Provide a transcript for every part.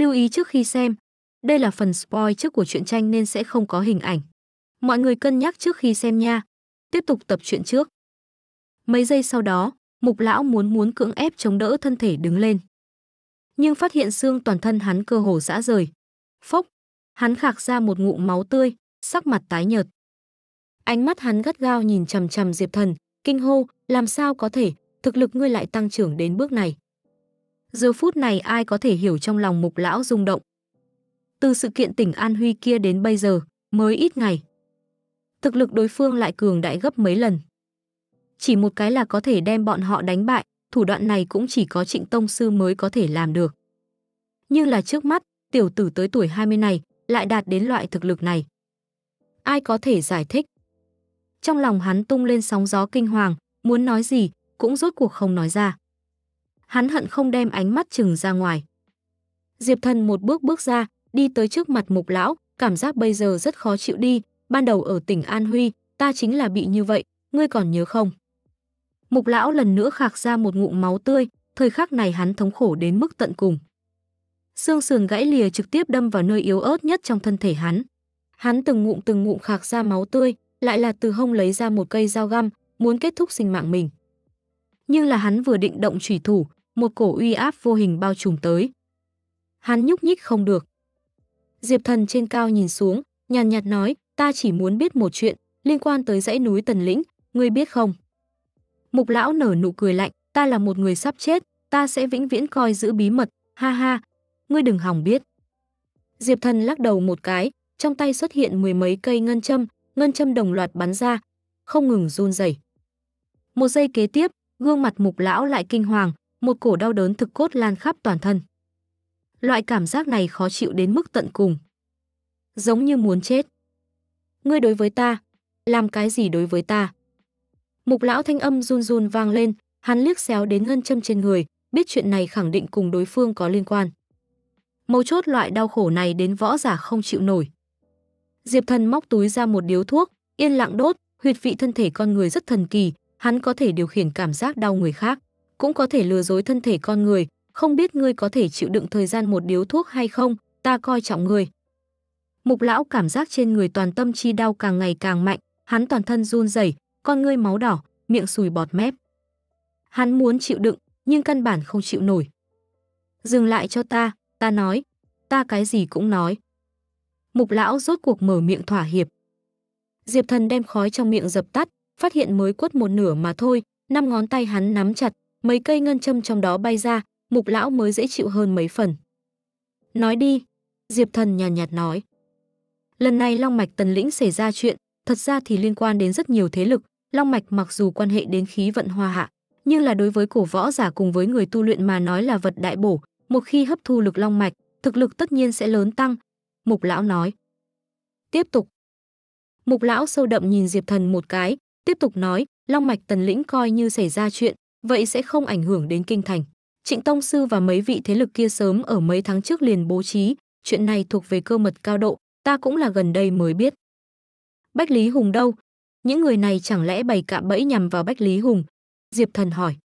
Lưu ý trước khi xem, đây là phần spoil trước của truyện tranh nên sẽ không có hình ảnh. Mọi người cân nhắc trước khi xem nha. Tiếp tục tập truyện trước. Mấy giây sau đó, Mục lão muốn muốn cưỡng ép chống đỡ thân thể đứng lên. Nhưng phát hiện xương toàn thân hắn cơ hồ rã rời. Phốc, hắn khạc ra một ngụm máu tươi, sắc mặt tái nhợt. Ánh mắt hắn gắt gao nhìn chằm chằm Diệp Thần, kinh hô, làm sao có thể, thực lực ngươi lại tăng trưởng đến bước này. Giờ phút này ai có thể hiểu trong lòng mục lão rung động. Từ sự kiện tỉnh An Huy kia đến bây giờ, mới ít ngày. Thực lực đối phương lại cường đại gấp mấy lần. Chỉ một cái là có thể đem bọn họ đánh bại, thủ đoạn này cũng chỉ có trịnh tông sư mới có thể làm được. Nhưng là trước mắt, tiểu tử tới tuổi 20 này lại đạt đến loại thực lực này. Ai có thể giải thích? Trong lòng hắn tung lên sóng gió kinh hoàng, muốn nói gì cũng rốt cuộc không nói ra. Hắn hận không đem ánh mắt chừng ra ngoài. Diệp Thần một bước bước ra, đi tới trước mặt Mục lão, cảm giác bây giờ rất khó chịu đi, ban đầu ở tỉnh An Huy, ta chính là bị như vậy, ngươi còn nhớ không? Mục lão lần nữa khạc ra một ngụm máu tươi, thời khắc này hắn thống khổ đến mức tận cùng. Xương sườn gãy lìa trực tiếp đâm vào nơi yếu ớt nhất trong thân thể hắn. Hắn từng ngụm từng ngụm khạc ra máu tươi, lại là từ hông lấy ra một cây dao găm, muốn kết thúc sinh mạng mình. Nhưng là hắn vừa định động chủy thủ, một cổ uy áp vô hình bao trùm tới. Hắn nhúc nhích không được. Diệp Thần trên cao nhìn xuống, nhàn nhạt nói, ta chỉ muốn biết một chuyện, liên quan tới dãy núi Tần Lĩnh, ngươi biết không? Mục lão nở nụ cười lạnh, ta là một người sắp chết, ta sẽ vĩnh viễn coi giữ bí mật, ha ha, ngươi đừng hòng biết. Diệp Thần lắc đầu một cái, trong tay xuất hiện mười mấy cây ngân châm, ngân châm đồng loạt bắn ra, không ngừng run rẩy. Một giây kế tiếp, gương mặt mục lão lại kinh hoàng, một cổ đau đớn thực cốt lan khắp toàn thân. Loại cảm giác này khó chịu đến mức tận cùng. Giống như muốn chết. Ngươi đối với ta, làm cái gì đối với ta? Mục lão thanh âm run run vang lên, hắn liếc xéo đến ngân châm trên người, biết chuyện này khẳng định cùng đối phương có liên quan. Mấu chốt loại đau khổ này đến võ giả không chịu nổi. Diệp Thần móc túi ra một điếu thuốc, yên lặng đốt, huyệt vị thân thể con người rất thần kỳ, hắn có thể điều khiển cảm giác đau người khác, cũng có thể lừa dối thân thể con người, không biết ngươi có thể chịu đựng thời gian một điếu thuốc hay không, ta coi trọng ngươi. Mục lão cảm giác trên người toàn tâm chi đau càng ngày càng mạnh, hắn toàn thân run rẩy, con ngươi máu đỏ, miệng sùi bọt mép. Hắn muốn chịu đựng, nhưng căn bản không chịu nổi. Dừng lại cho ta, ta nói, ta cái gì cũng nói. Mục lão rốt cuộc mở miệng thỏa hiệp. Diệp thần đem khói trong miệng dập tắt, phát hiện mới quất một nửa mà thôi, năm ngón tay hắn nắm chặt, mấy cây ngân châm trong đó bay ra, mục lão mới dễ chịu hơn mấy phần. Nói đi, Diệp thần nhàn nhạt, nhạt nói. Lần này Long Mạch Tần Lĩnh xảy ra chuyện, thật ra thì liên quan đến rất nhiều thế lực, Long Mạch mặc dù quan hệ đến khí vận hoa hạ, nhưng là đối với cổ võ giả cùng với người tu luyện mà nói là vật đại bổ, một khi hấp thu lực Long Mạch, thực lực tất nhiên sẽ lớn tăng, Mục lão nói. Tiếp tục. Mục lão sâu đậm nhìn Diệp Thần một cái, tiếp tục nói, Long Mạch Tần Lĩnh coi như xảy ra chuyện, vậy sẽ không ảnh hưởng đến kinh thành. Trịnh Tông Sư và mấy vị thế lực kia sớm ở mấy tháng trước liền bố trí, chuyện này thuộc về cơ mật cao độ, ta cũng là gần đây mới biết. Bách Lý Hùng đâu? Những người này chẳng lẽ bày cạm bẫy nhằm vào Bách Lý Hùng? Diệp Thần hỏi.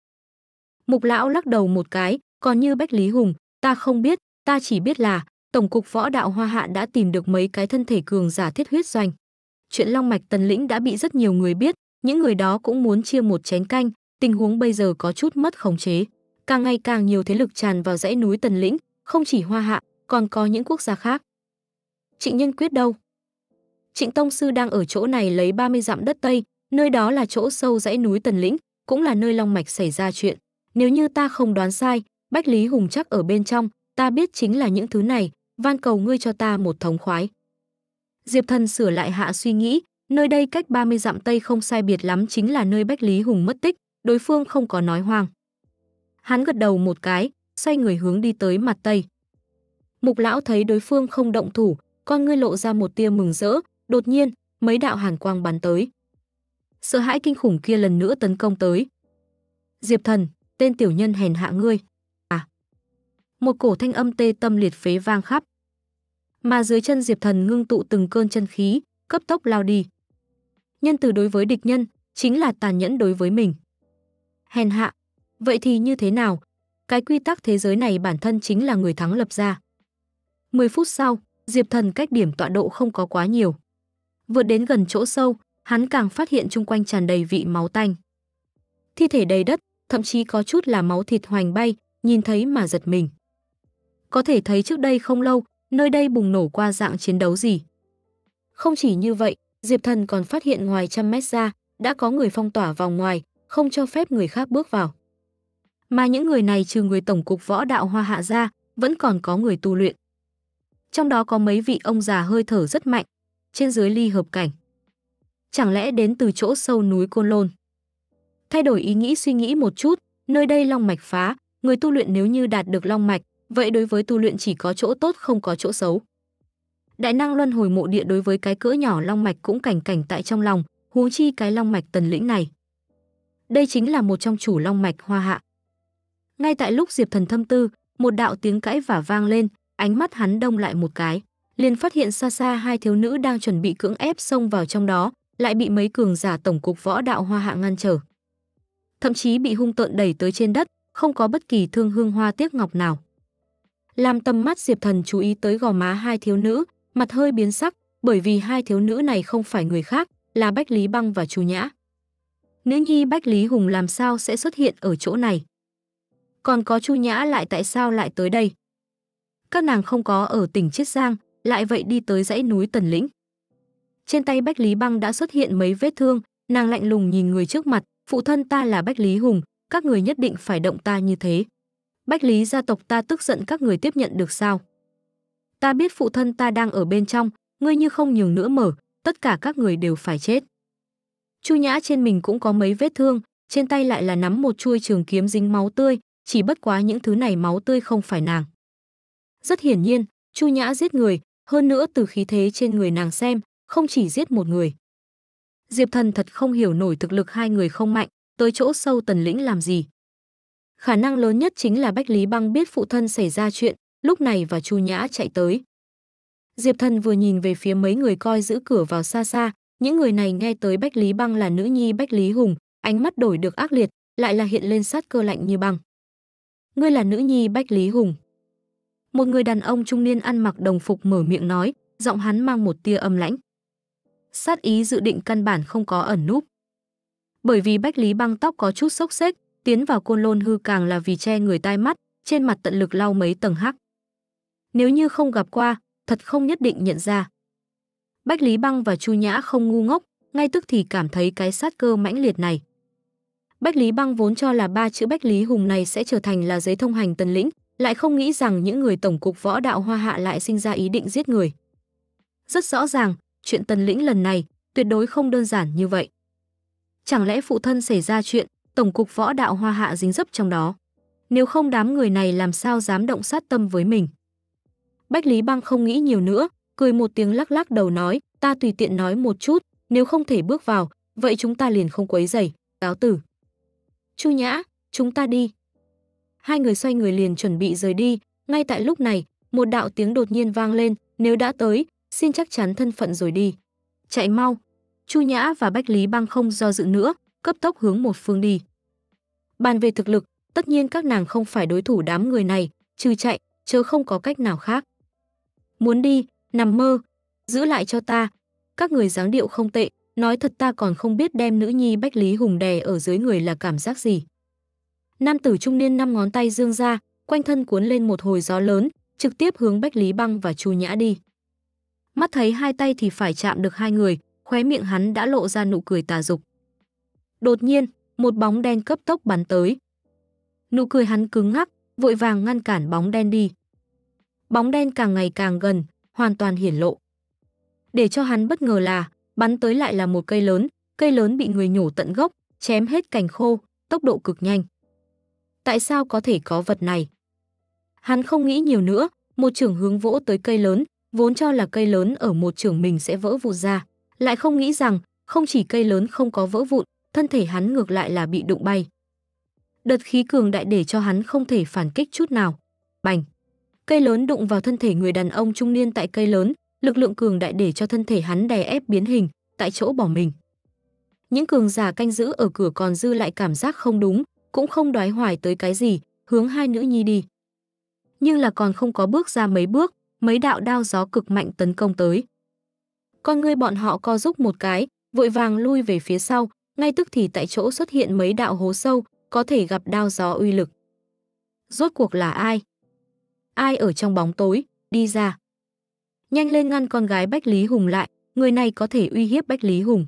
Mục lão lắc đầu một cái, còn như Bách Lý Hùng, ta không biết, ta chỉ biết là Tổng cục Võ đạo Hoa Hạ đã tìm được mấy cái thân thể cường giả thiết huyết doanh. Chuyện Long mạch Tần Lĩnh đã bị rất nhiều người biết, những người đó cũng muốn chia một chén canh, tình huống bây giờ có chút mất khống chế. Càng ngày càng nhiều thế lực tràn vào dãy núi Tần Lĩnh, không chỉ Hoa Hạ, còn có những quốc gia khác. Trịnh Nhân Quyết đâu? Trịnh Tông Sư đang ở chỗ này lấy 30 dặm đất Tây, nơi đó là chỗ sâu dãy núi Tần Lĩnh, cũng là nơi Long Mạch xảy ra chuyện. Nếu như ta không đoán sai, Bách Lý Hùng chắc ở bên trong, ta biết chính là những thứ này, van cầu ngươi cho ta một thống khoái. Diệp Thần sửa lại hạ suy nghĩ, nơi đây cách 30 dặm Tây không sai biệt lắm chính là nơi Bách Lý Hùng mất tích, đối phương không có nói hoang. Hắn gật đầu một cái, xoay người hướng đi tới mặt Tây. Mục lão thấy đối phương không động thủ, con ngươi lộ ra một tia mừng rỡ, đột nhiên, mấy đạo hàn quang bắn tới. Sợ hãi kinh khủng kia lần nữa tấn công tới. Diệp Thần, tên tiểu nhân hèn hạ ngươi. À. Một cổ thanh âm tê tâm liệt phế vang khắp. Mà dưới chân Diệp Thần ngưng tụ từng cơn chân khí, cấp tốc lao đi. Nhân từ đối với địch nhân, chính là tàn nhẫn đối với mình. Hèn hạ, vậy thì như thế nào? Cái quy tắc thế giới này bản thân chính là người thắng lập ra. 10 phút sau, Diệp Thần cách điểm tọa độ không có quá nhiều. Vượt đến gần chỗ sâu, hắn càng phát hiện chung quanh tràn đầy vị máu tanh. Thi thể đầy đất, thậm chí có chút là máu thịt hoành bay, nhìn thấy mà giật mình. Có thể thấy trước đây không lâu, nơi đây bùng nổ qua dạng chiến đấu gì. Không chỉ như vậy, Diệp Thần còn phát hiện ngoài trăm mét ra, đã có người phong tỏa vòng ngoài, không cho phép người khác bước vào. Mà những người này trừ người tổng cục võ đạo hoa hạ ra, vẫn còn có người tu luyện. Trong đó có mấy vị ông già hơi thở rất mạnh, trên dưới ly hợp cảnh. Chẳng lẽ đến từ chỗ sâu núi Côn Lôn? Thay đổi ý nghĩ suy nghĩ một chút, nơi đây long mạch phá, người tu luyện nếu như đạt được long mạch, vậy đối với tu luyện chỉ có chỗ tốt không có chỗ xấu. Đại năng luân hồi mộ địa đối với cái cỡ nhỏ long mạch cũng cảnh cảnh tại trong lòng, huống chi cái long mạch tần lĩnh này. Đây chính là một trong chủ long mạch hoa hạ. Ngay tại lúc Diệp Thần thâm tư, một đạo tiếng cãi vả vang lên, ánh mắt hắn đông lại một cái, liền phát hiện xa xa hai thiếu nữ đang chuẩn bị cưỡng ép xông vào trong đó, lại bị mấy cường giả tổng cục võ đạo hoa hạ ngăn trở. Thậm chí bị hung tợn đẩy tới trên đất, không có bất kỳ thương hương hoa tiếc ngọc nào. Làm tầm mắt Diệp Thần chú ý tới gò má hai thiếu nữ, mặt hơi biến sắc, bởi vì hai thiếu nữ này không phải người khác, là Bách Lý Băng và Chu Nhã. Nữ nhi Bách Lý Hùng làm sao sẽ xuất hiện ở chỗ này? Còn có Chu Nhã lại tại sao lại tới đây? Các nàng không có ở tỉnh Chiết Giang, lại vậy đi tới dãy núi Tần Lĩnh. Trên tay Bách Lý Băng đã xuất hiện mấy vết thương, nàng lạnh lùng nhìn người trước mặt, phụ thân ta là Bách Lý Hùng, các người nhất định phải động ta như thế. Bách Lý gia tộc ta tức giận các người tiếp nhận được sao? Ta biết phụ thân ta đang ở bên trong, ngươi như không nhường nữa mở, tất cả các người đều phải chết. Chu Nhã trên mình cũng có mấy vết thương, trên tay lại là nắm một chuôi trường kiếm dính máu tươi, chỉ bất quá những thứ này máu tươi không phải nàng. Rất hiển nhiên, Chu Nhã giết người, hơn nữa từ khí thế trên người nàng xem, không chỉ giết một người. Diệp Thần thật không hiểu nổi thực lực hai người không mạnh, tới chỗ sâu tần lĩnh làm gì. Khả năng lớn nhất chính là Bách Lý Băng biết phụ thân xảy ra chuyện, lúc này và Chu Nhã chạy tới. Diệp Thần vừa nhìn về phía mấy người coi giữ cửa vào xa xa, những người này nghe tới Bách Lý Băng là nữ nhi Bách Lý Hùng, ánh mắt đổi được ác liệt, lại là hiện lên sát cơ lạnh như băng. Ngươi là nữ nhi Bách Lý Hùng. Một người đàn ông trung niên ăn mặc đồng phục mở miệng nói, giọng hắn mang một tia âm lãnh. Sát ý dự định căn bản không có ẩn núp. Bởi vì Bách Lý Băng tóc có chút sốc xếch, tiến vào côn lôn hư càng là vì che người tai mắt, trên mặt tận lực lau mấy tầng hắc. Nếu như không gặp qua, thật không nhất định nhận ra. Bách Lý Băng và Chu Nhã không ngu ngốc, ngay tức thì cảm thấy cái sát cơ mãnh liệt này. Bách Lý Băng vốn cho là ba chữ Bách Lý Hùng này sẽ trở thành là giấy thông hành tần lĩnh, lại không nghĩ rằng những người tổng cục võ đạo hoa hạ lại sinh ra ý định giết người. Rất rõ ràng, chuyện tần lĩnh lần này tuyệt đối không đơn giản như vậy. Chẳng lẽ phụ thân xảy ra chuyện, tổng cục võ đạo hoa hạ dính dấp trong đó? Nếu không đám người này làm sao dám động sát tâm với mình? Bách Lý Băng không nghĩ nhiều nữa, cười một tiếng lắc lắc đầu nói, ta tùy tiện nói một chút, nếu không thể bước vào, vậy chúng ta liền không quấy rầy, cáo tử. Chu Nhã, chúng ta đi. Hai người xoay người liền chuẩn bị rời đi, ngay tại lúc này, một đạo tiếng đột nhiên vang lên, nếu đã tới, xin chắc chắn thân phận rồi đi. Chạy mau. Chu Nhã và Bách Lý Băng không do dự nữa, cấp tốc hướng một phương đi. Bàn về thực lực, tất nhiên các nàng không phải đối thủ đám người này, trừ chạy, chớ không có cách nào khác. Muốn đi, nằm mơ, giữ lại cho ta. Các người dáng điệu không tệ, nói thật ta còn không biết đem nữ nhi Bách Lý Hùng đè ở dưới người là cảm giác gì. Nam tử trung niên năm ngón tay dương ra, quanh thân cuốn lên một hồi gió lớn, trực tiếp hướng Bách Lý Băng và Chu Nhã đi. Mắt thấy hai tay thì phải chạm được hai người, khóe miệng hắn đã lộ ra nụ cười tà dục. Đột nhiên, một bóng đen cấp tốc bắn tới. Nụ cười hắn cứng ngắc, vội vàng ngăn cản bóng đen đi. Bóng đen càng ngày càng gần, hoàn toàn hiển lộ. Để cho hắn bất ngờ là, bắn tới lại là một cây lớn, cây lớn bị người nhổ tận gốc, chém hết cành khô, tốc độ cực nhanh. Tại sao có thể có vật này? Hắn không nghĩ nhiều nữa, một trưởng hướng vỗ tới cây lớn, vốn cho là cây lớn ở một trưởng mình sẽ vỡ vụn ra, lại không nghĩ rằng không chỉ cây lớn không có vỡ vụn, thân thể hắn ngược lại là bị đụng bay. Đợt khí cường đại để cho hắn không thể phản kích chút nào. Bành! Cây lớn đụng vào thân thể người đàn ông trung niên tại cây lớn, lực lượng cường đại để cho thân thể hắn đè ép biến hình, tại chỗ bỏ mình. Những cường giả canh giữ ở cửa còn dư lại cảm giác không đúng, cũng không đoái hoài tới cái gì, hướng hai nữ nhi đi. Nhưng là còn không có bước ra mấy bước, mấy đạo đao gió cực mạnh tấn công tới. Con ngươi bọn họ co giúp một cái, vội vàng lui về phía sau, ngay tức thì tại chỗ xuất hiện mấy đạo hố sâu, có thể gặp đao gió uy lực. Rốt cuộc là ai? Ai ở trong bóng tối, đi ra. Nhanh lên ngăn con gái Bách Lý Hùng lại, người này có thể uy hiếp Bách Lý Hùng.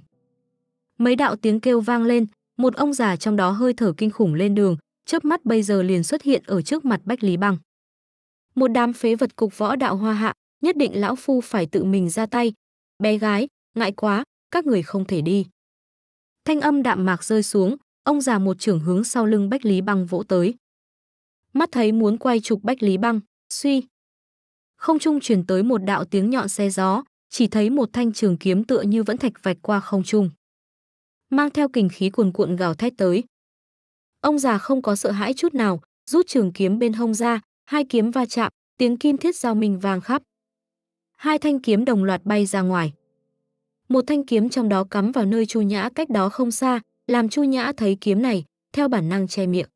Mấy đạo tiếng kêu vang lên, một ông già trong đó hơi thở kinh khủng lên đường, chớp mắt bây giờ liền xuất hiện ở trước mặt Bách Lý Băng. Một đám phế vật cục võ đạo hoa hạ, nhất định lão phu phải tự mình ra tay. Bé gái, ngại quá, các người không thể đi. Thanh âm đạm mạc rơi xuống, ông già một trưởng hướng sau lưng Bách Lý Băng vỗ tới. Mắt thấy muốn quay trục Bách Lý Băng, suy. Không trung truyền tới một đạo tiếng nhọn xe gió, chỉ thấy một thanh trường kiếm tựa như vẫn thạch vạch qua không trung. Mang theo kình khí cuồn cuộn gào thét tới. Ông già không có sợ hãi chút nào, rút trường kiếm bên hông ra, hai kiếm va chạm, tiếng kim thiết giao minh vang khắp. Hai thanh kiếm đồng loạt bay ra ngoài. Một thanh kiếm trong đó cắm vào nơi Chu Nhã cách đó không xa, làm Chu Nhã thấy kiếm này, theo bản năng che miệng.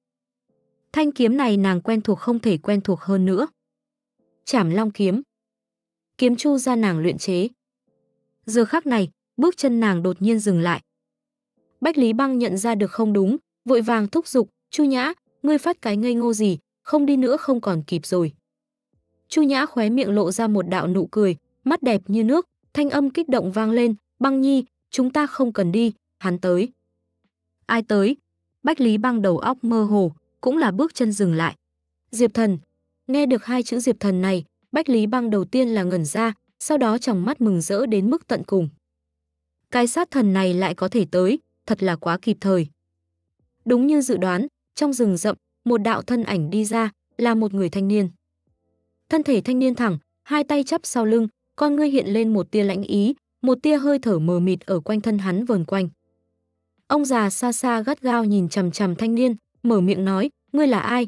Thanh kiếm này nàng quen thuộc không thể quen thuộc hơn nữa. Chảm Long kiếm. Kiếm Chu ra nàng luyện chế. Giờ khắc này, bước chân nàng đột nhiên dừng lại. Bách Lý Băng nhận ra được không đúng, vội vàng thúc giục, "Chu Nhã, ngươi phát cái ngây ngô gì, không đi nữa không còn kịp rồi." Chu Nhã khóe miệng lộ ra một đạo nụ cười, mắt đẹp như nước, thanh âm kích động vang lên, "Băng Nhi, chúng ta không cần đi, hắn tới." Ai tới? Bách Lý Băng đầu óc mơ hồ, cũng là bước chân dừng lại. Diệp Thần. Nghe được hai chữ Diệp Thần này, Bách Lý Băng đầu tiên là ngẩn ra, sau đó trong mắt mừng rỡ đến mức tận cùng. Cái sát thần này lại có thể tới, thật là quá kịp thời. Đúng như dự đoán, trong rừng rậm, một đạo thân ảnh đi ra, là một người thanh niên. Thân thể thanh niên thẳng, hai tay chắp sau lưng, con ngươi hiện lên một tia lãnh ý, một tia hơi thở mờ mịt ở quanh thân hắn vờn quanh. Ông già xa xa gắt gao nhìn chằm chằm thanh niên, mở miệng nói, ngươi là ai?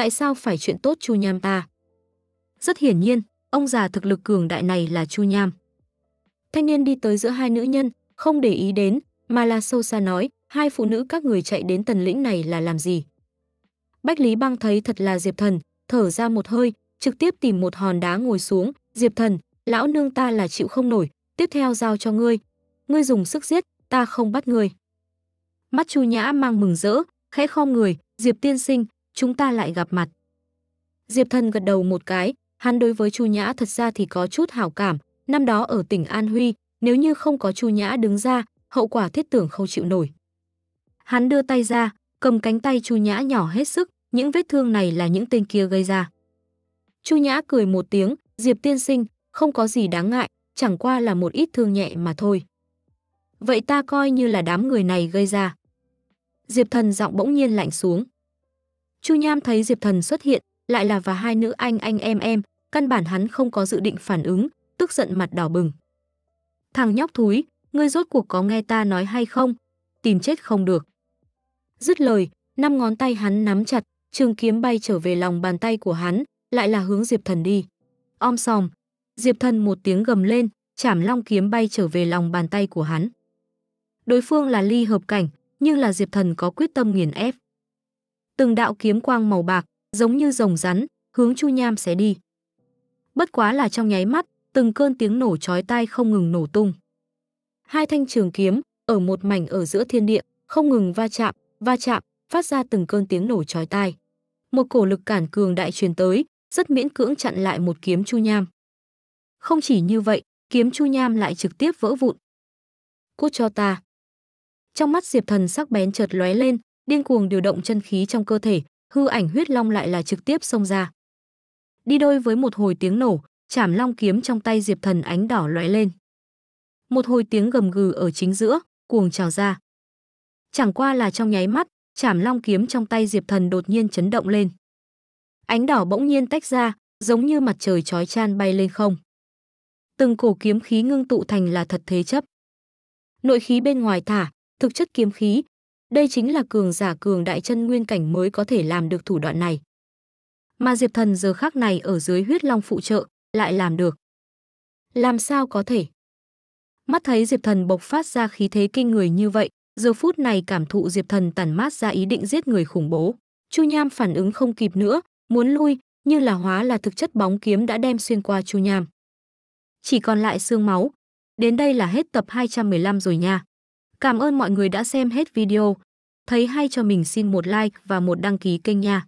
Tại sao phải chuyện tốt Chu Nham ta? Rất hiển nhiên, ông già thực lực cường đại này là Chu Nham. Thanh niên đi tới giữa hai nữ nhân, không để ý đến, mà là sâu xa nói, hai phụ nữ các người chạy đến tần lĩnh này là làm gì? Bách Lý Băng thấy thật là Diệp Thần, thở ra một hơi, trực tiếp tìm một hòn đá ngồi xuống, Diệp Thần, lão nương ta là chịu không nổi, tiếp theo giao cho ngươi. Ngươi dùng sức giết, ta không bắt ngươi. Mắt Chu Nhã mang mừng rỡ, khẽ khom người, Diệp tiên sinh, chúng ta lại gặp mặt. Diệp Thần gật đầu một cái, hắn đối với Chu Nhã thật ra thì có chút hảo cảm, năm đó ở tỉnh An Huy, nếu như không có Chu Nhã đứng ra, hậu quả thiết tưởng không chịu nổi. Hắn đưa tay ra, cầm cánh tay Chu Nhã nhỏ hết sức, những vết thương này là những tên kia gây ra. Chu Nhã cười một tiếng, Diệp tiên sinh, không có gì đáng ngại, chẳng qua là một ít thương nhẹ mà thôi. Vậy ta coi như là đám người này gây ra. Diệp Thần giọng bỗng nhiên lạnh xuống. Chu Nham thấy Diệp Thần xuất hiện, lại là và hai nữ anh anh em em, căn bản hắn không có dự định phản ứng, tức giận mặt đỏ bừng. Thằng nhóc thúi, ngươi rốt cuộc có nghe ta nói hay không? Tìm chết không được. Dứt lời, năm ngón tay hắn nắm chặt, trường kiếm bay trở về lòng bàn tay của hắn, lại là hướng Diệp Thần đi. Om sòm, Diệp Thần một tiếng gầm lên, chảm long kiếm bay trở về lòng bàn tay của hắn. Đối phương là ly hợp cảnh, nhưng là Diệp Thần có quyết tâm nghiền ép. Từng đạo kiếm quang màu bạc, giống như rồng rắn, hướng Chu Nham xé đi. Bất quá là trong nháy mắt, từng cơn tiếng nổ chói tai không ngừng nổ tung. Hai thanh trường kiếm ở một mảnh ở giữa thiên địa, không ngừng va chạm, va chạm, phát ra từng cơn tiếng nổ chói tai. Một cổ lực cản cường đại truyền tới, rất miễn cưỡng chặn lại một kiếm Chu Nham. Không chỉ như vậy, kiếm Chu Nham lại trực tiếp vỡ vụn. Cút cho ta. Trong mắt Diệp Thần sắc bén chợt lóe lên, điên cuồng điều động chân khí trong cơ thể, hư ảnh huyết long lại là trực tiếp xông ra. Đi đôi với một hồi tiếng nổ, chảm long kiếm trong tay Diệp Thần ánh đỏ lóe lên. Một hồi tiếng gầm gừ ở chính giữa, cuồng trào ra. Chẳng qua là trong nháy mắt, chảm long kiếm trong tay Diệp Thần đột nhiên chấn động lên. Ánh đỏ bỗng nhiên tách ra, giống như mặt trời chói chan bay lên không. Từng cổ kiếm khí ngưng tụ thành là thật thế chấp. Nội khí bên ngoài thả, thực chất kiếm khí. Đây chính là cường giả cường đại chân nguyên cảnh mới có thể làm được thủ đoạn này. Mà Diệp Thần giờ khắc này ở dưới huyết long phụ trợ, lại làm được. Làm sao có thể? Mắt thấy Diệp Thần bộc phát ra khí thế kinh người như vậy, giờ phút này cảm thụ Diệp Thần tản mát ra ý định giết người khủng bố. Chu Nham phản ứng không kịp nữa, muốn lui, như là hóa là thực chất bóng kiếm đã đem xuyên qua chu nham. Chỉ còn lại xương máu. Đến đây là hết tập 215 rồi nha. Cảm ơn mọi người đã xem hết video. Thấy hay cho mình xin một like và một đăng ký kênh nha.